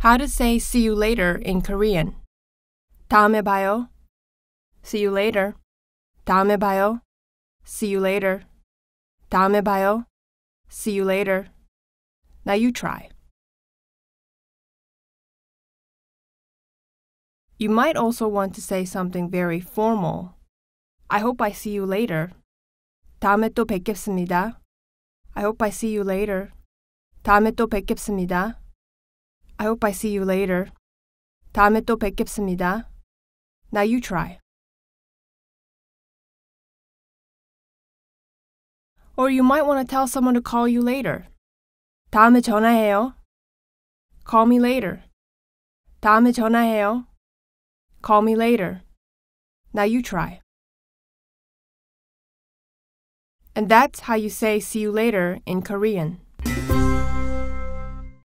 How to say see you later in Korean. 다음에 봐요. See you later. 다음에 봐요. See you later. 다음에 봐요. See you later. Now you try. You might also want to say something very formal. I hope I see you later. 다음에 또 뵙겠습니다. I hope I see you later. 다음에 또 뵙겠습니다. I hope I see you later. 다음에 또 뵙겠습니다. Now you try. Or you might want to tell someone to call you later. 다음에 전화해요. Call me later. 다음에 전화해요. Call me later. Now you try. And that's how you say see you later in Korean.